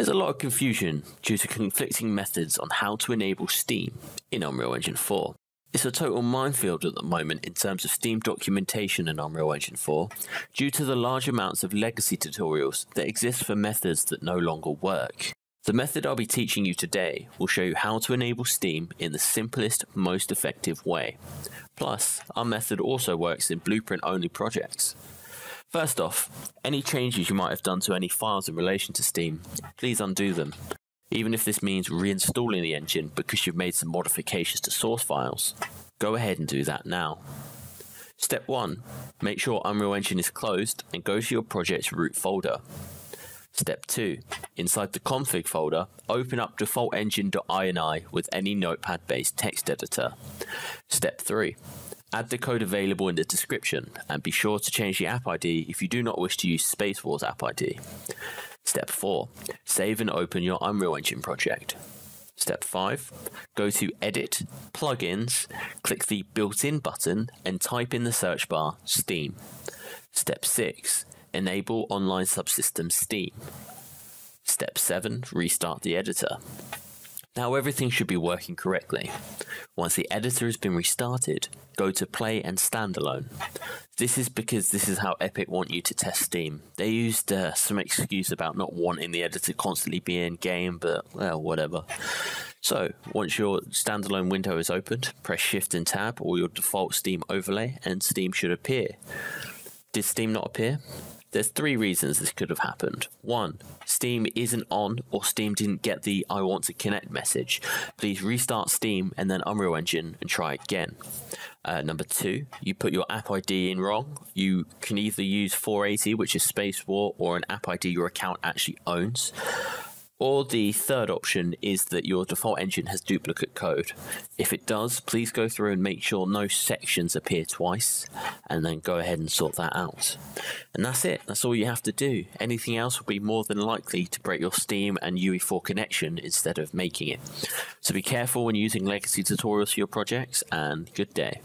There's a lot of confusion due to conflicting methods on how to enable Steam in Unreal Engine 4. It's a total minefield at the moment in terms of Steam documentation in Unreal Engine 4 due to the large amounts of legacy tutorials that exist for methods that no longer work. The method I'll be teaching you today will show you how to enable Steam in the simplest, most effective way. Plus, our method also works in blueprint only projects. First off, any changes you might have done to any files in relation to Steam, please undo them. Even if this means reinstalling the engine because you've made some modifications to source files, go ahead and do that now. Step 1. Make sure Unreal Engine is closed and go to your project's root folder. Step 2. Inside the config folder, open up defaultengine.ini with any notepad based text editor. Step 3. Add the code available in the description and be sure to change the app ID if you do not wish to use Spacewar's app ID. Step 4. Save and open your Unreal Engine project. Step 5. Go to Edit, Plugins, click the Built In button and type in the search bar Steam. Step 6 enable online subsystem Steam. Step 7 restart the editor. Now everything should be working correctly. Once the editor has been restarted, go to play and standalone. This is because this is how Epic want you to test Steam. They used uh, some excuse about not wanting the editor constantly be in game, but well, whatever. So, once your standalone window is opened, press Shift and Tab or your default Steam overlay, and Steam should appear. Did Steam not appear? There's three reasons this could have happened. One, Steam isn't on or Steam didn't get the I want to connect message. Please restart Steam and then Unreal Engine and try again. Uh, number two, you put your app ID in wrong. You can either use 480, which is Spacewar, or an app ID your account actually owns. Or the third option is that your default engine has duplicate code. If it does, please go through and make sure no sections appear twice, and then go ahead and sort that out. And that's it, that's all you have to do. Anything else will be more than likely to break your Steam and UE4 connection instead of making it. So be careful when using legacy tutorials for your projects, and good day.